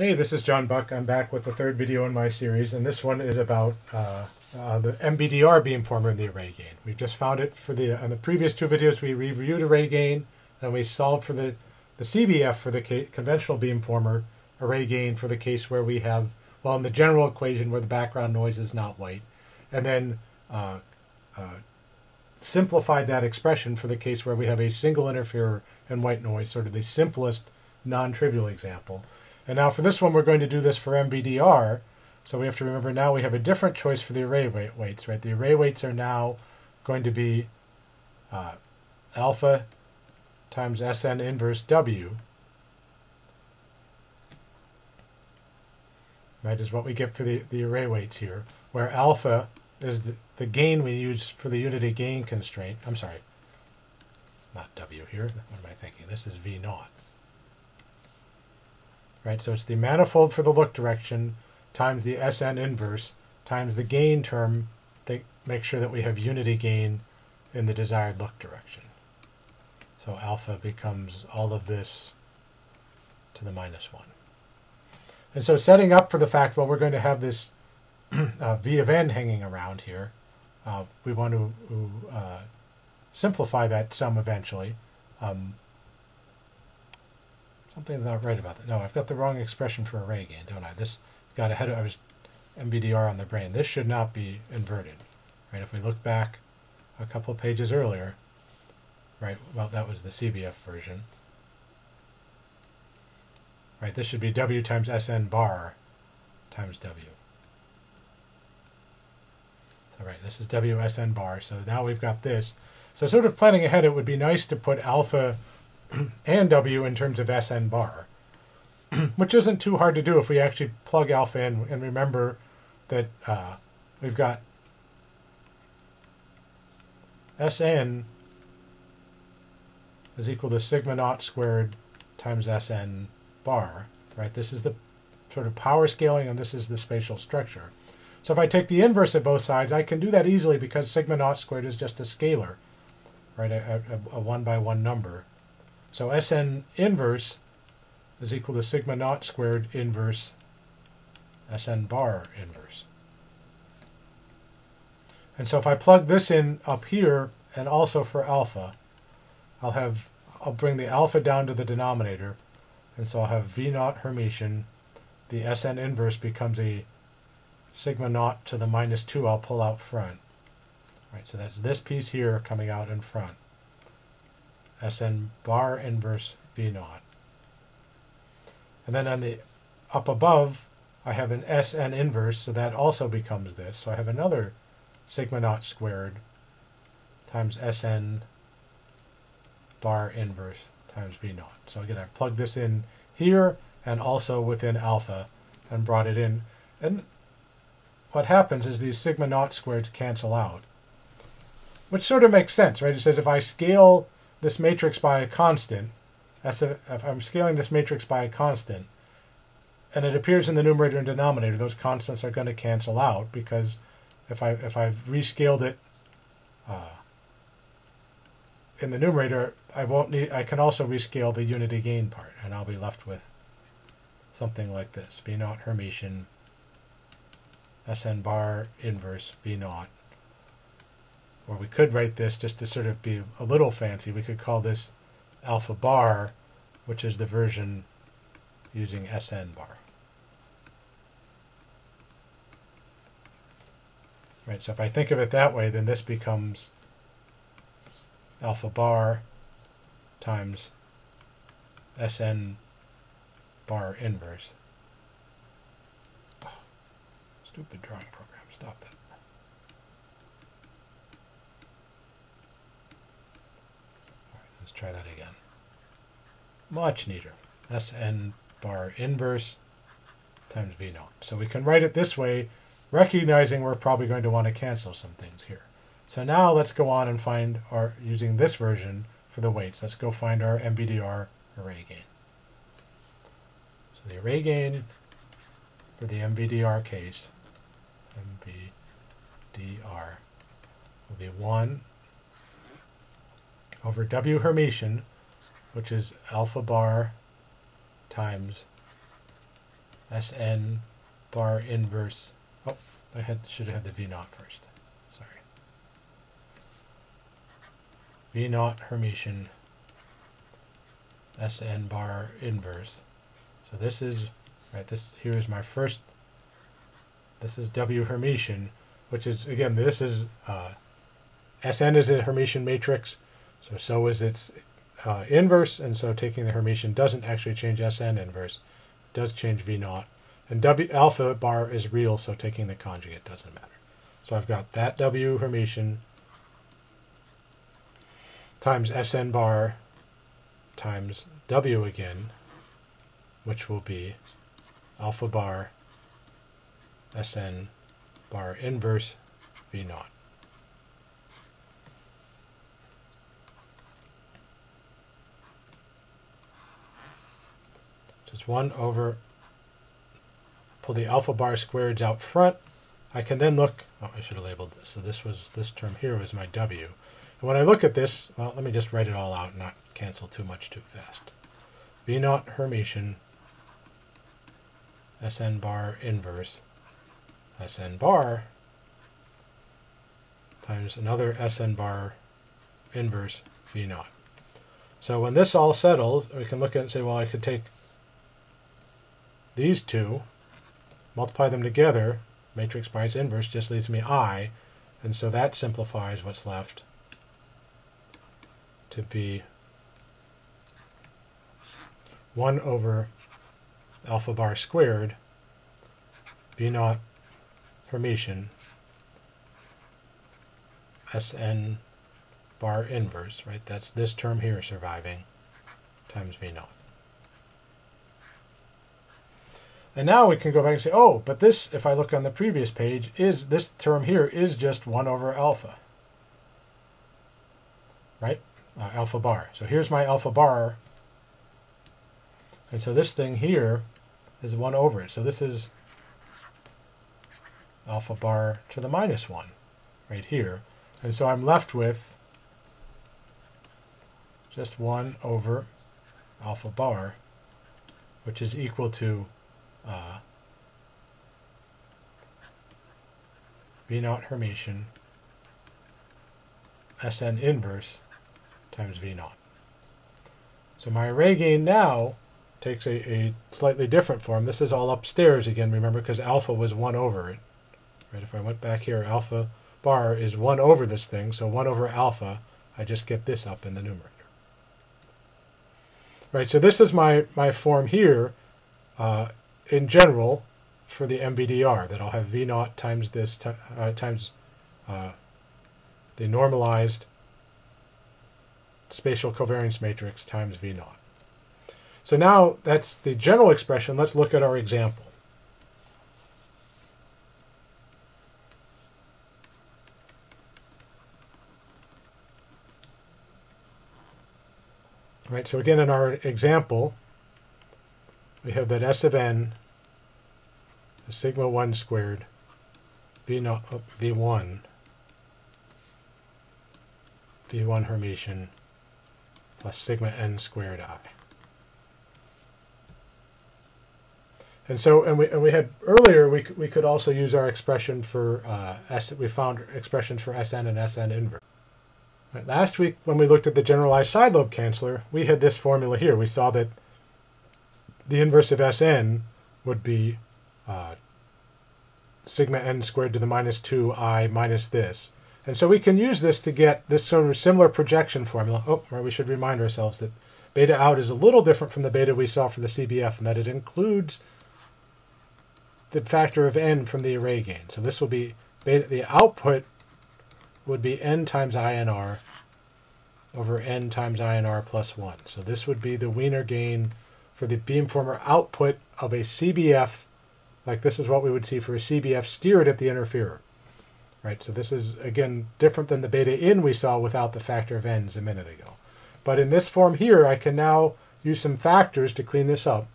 Hey, this is John Buck. I'm back with the third video in my series, and this one is about uh, uh, the MVDR beamformer in the array gain. We've just found it for the, in the previous two videos we reviewed array gain, and we solved for the, the CBF for the conventional beamformer array gain for the case where we have, well, in the general equation where the background noise is not white, and then uh, uh simplified that expression for the case where we have a single interferer and white noise, sort of the simplest non-trivial example. And now for this one, we're going to do this for MVDR. So we have to remember now we have a different choice for the array weights, right? The array weights are now going to be uh, alpha times Sn inverse W, right, is what we get for the, the array weights here, where alpha is the, the gain we use for the unity gain constraint. I'm sorry, not W here. What am I thinking? This is V naught right? So it's the manifold for the look direction times the Sn inverse times the gain term that make sure that we have unity gain in the desired look direction. So alpha becomes all of this to the minus 1. And so setting up for the fact, well, we're going to have this uh, v of n hanging around here, uh, we want to uh, simplify that sum eventually. Um, Something's not right about that. No, I've got the wrong expression for array gain, don't I? This got ahead of, I was MVDR on the brain. This should not be inverted, right? If we look back a couple pages earlier, right, well, that was the CBF version. Right, this should be W times SN bar times W. So right, this is WSN bar. So now we've got this. So sort of planning ahead, it would be nice to put alpha and W in terms of SN bar, which isn't too hard to do if we actually plug alpha in and remember that uh, we've got Sn is equal to sigma naught squared times Sn bar, right? This is the sort of power scaling and this is the spatial structure. So if I take the inverse of both sides, I can do that easily because sigma naught squared is just a scalar, right? A, a, a one by one number. So Sn inverse is equal to sigma naught squared inverse Sn bar inverse. And so if I plug this in up here and also for alpha, I'll have I'll bring the alpha down to the denominator, and so I'll have V naught Hermitian. The Sn inverse becomes a sigma naught to the minus 2 I'll pull out front. All right, so that's this piece here coming out in front. Sn bar inverse V naught. And then on the up above, I have an Sn inverse, so that also becomes this. So I have another sigma naught squared times Sn bar inverse times V naught. So again, I've plugged this in here and also within alpha and brought it in. And what happens is these sigma naught squareds cancel out, which sort of makes sense, right? It says if I scale this matrix by a constant, as if, I'm scaling this matrix by a constant, and it appears in the numerator and denominator, those constants are going to cancel out because if I if I've rescaled it uh, in the numerator, I won't need. I can also rescale the unity gain part, and I'll be left with something like this: V naught Hermitian Sn bar inverse V naught or we could write this just to sort of be a little fancy. We could call this alpha bar, which is the version using SN bar. Right, so if I think of it that way, then this becomes alpha bar times SN bar inverse. Oh, stupid drawing program, stop that. Try that again. Much neater. Sn bar inverse times V naught. So we can write it this way, recognizing we're probably going to want to cancel some things here. So now let's go on and find our, using this version for the weights, let's go find our MVDR array gain. So the array gain for the MVDR case, MVDR, will be 1 over W Hermitian, which is alpha bar times Sn bar inverse. Oh, I had should have had the V naught first. Sorry. V naught Hermitian Sn bar inverse. So this is right. This here is my first. This is W Hermitian, which is again this is uh, Sn is a Hermitian matrix, so so is its uh, inverse, and so taking the Hermitian doesn't actually change Sn inverse, does change V naught, and W alpha bar is real, so taking the conjugate doesn't matter. So I've got that W Hermitian times Sn bar times W again, which will be alpha bar Sn bar inverse V naught. Just 1 over, pull the alpha bar squareds out front. I can then look, oh, I should have labeled this. So this was, this term here was my W. And when I look at this, well, let me just write it all out and not cancel too much too fast. V naught Hermitian Sn bar inverse Sn bar times another Sn bar inverse V naught. So when this all settles, we can look at and say, well, I could take these two, multiply them together, matrix by its inverse just leaves me I, and so that simplifies what's left to be 1 over alpha bar squared V naught Hermitian Sn bar inverse, right? That's this term here surviving times V naught. And now we can go back and say, oh, but this, if I look on the previous page, is this term here is just 1 over alpha. Right? Uh, alpha bar. So here's my alpha bar. And so this thing here is 1 over it. So this is alpha bar to the minus 1 right here. And so I'm left with just 1 over alpha bar, which is equal to uh, V naught Hermitian Sn inverse times V naught. So my array gain now takes a, a slightly different form. This is all upstairs again, remember, because alpha was 1 over it. Right? If I went back here, alpha bar is 1 over this thing, so 1 over alpha, I just get this up in the numerator. Right, so this is my, my form here. Uh, in general for the MVDR that I'll have V naught times this uh, times uh, the normalized spatial covariance matrix times V naught. So now that's the general expression. Let's look at our example. Right, so again in our example, we have that S of n sigma 1 squared v naught v1 v1 Hermitian plus sigma n squared i. And so, and we, and we had earlier, we, we could also use our expression for uh, S, we found expressions for Sn and Sn inverse. Right, last week, when we looked at the generalized side lobe canceller, we had this formula here. We saw that the inverse of Sn would be uh, sigma n squared to the minus 2i minus this. And so we can use this to get this sort of similar projection formula. Oh, right, we should remind ourselves that beta out is a little different from the beta we saw for the CBF and that it includes the factor of n from the array gain. So this will be beta, the output would be n times INR over n times INR plus 1. So this would be the Wiener gain for the beamformer output of a CBF, like this is what we would see for a CBF steered at the interferer. Right, so this is, again, different than the beta in we saw without the factor of n's a minute ago. But in this form here, I can now use some factors to clean this up.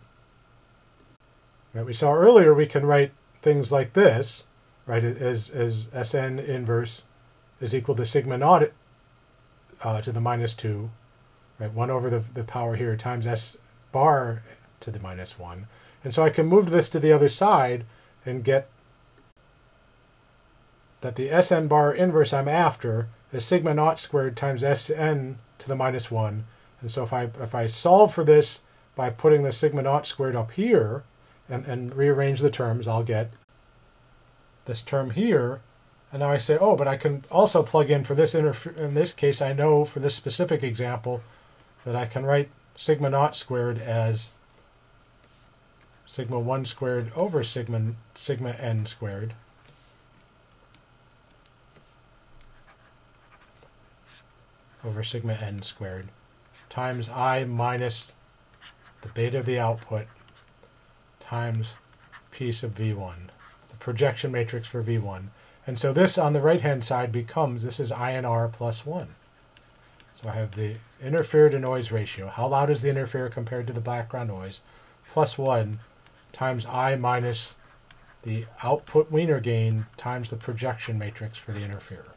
Right, we saw earlier we can write things like this, right, as, as Sn inverse is equal to sigma naught uh, to the minus 2, right, 1 over the, the power here times S bar to the minus 1. And so I can move this to the other side and get that the Sn bar inverse I'm after is sigma naught squared times Sn to the minus 1. And so if I, if I solve for this by putting the sigma naught squared up here and, and rearrange the terms, I'll get this term here. And now I say, oh, but I can also plug in for this in this case, I know for this specific example that I can write sigma naught squared as sigma 1 squared over sigma, sigma n squared. over sigma n squared times i minus the beta of the output times p sub v1, the projection matrix for v1. And so this on the right-hand side becomes, this is INR plus 1. So I have the interfere to noise ratio. How loud is the interfere compared to the background noise? Plus 1 times I minus the output Wiener gain times the projection matrix for the interferer.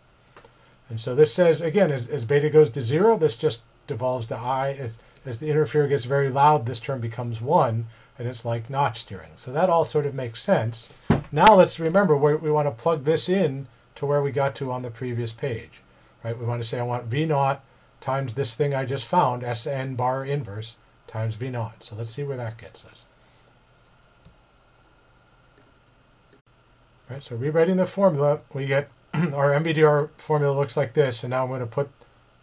And so this says, again, as, as beta goes to 0, this just devolves to I. As, as the interferer gets very loud, this term becomes 1, and it's like notch steering. So that all sort of makes sense. Now let's remember where we want to plug this in to where we got to on the previous page. Right? We want to say I want V naught times this thing I just found, Sn bar inverse, times V naught. So let's see where that gets us. So rewriting the formula, we get our MVDR formula looks like this, and now I'm going to put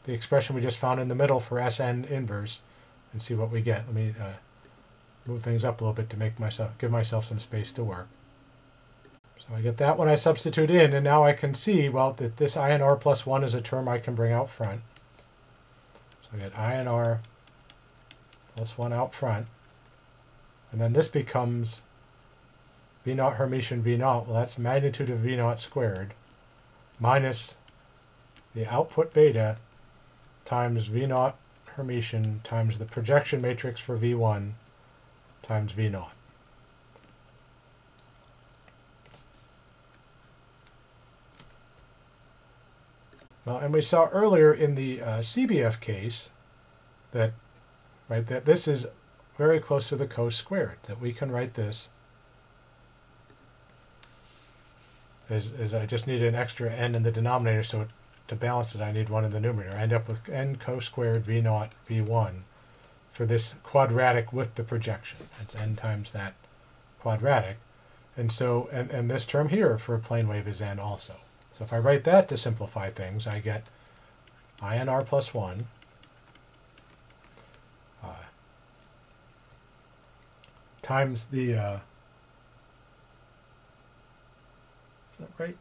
the expression we just found in the middle for Sn inverse and see what we get. Let me uh, move things up a little bit to make myself give myself some space to work. So I get that when I substitute in, and now I can see, well, that this INR plus 1 is a term I can bring out front. So I get INR plus 1 out front. And then this becomes V naught Hermitian V naught. Well, that's magnitude of V naught squared minus the output beta times V naught Hermitian times the projection matrix for V1 times V naught. Well, and we saw earlier in the uh, CBF case that right that this is very close to the cos squared, that we can write this is, is I just need an extra n in the denominator, so it, to balance it, I need one in the numerator. I end up with n cos squared v naught v1 for this quadratic with the projection. It's n times that quadratic. And so, and, and this term here for a plane wave is n also. So if I write that to simplify things, I get INR plus 1 uh, times the uh, Is that right?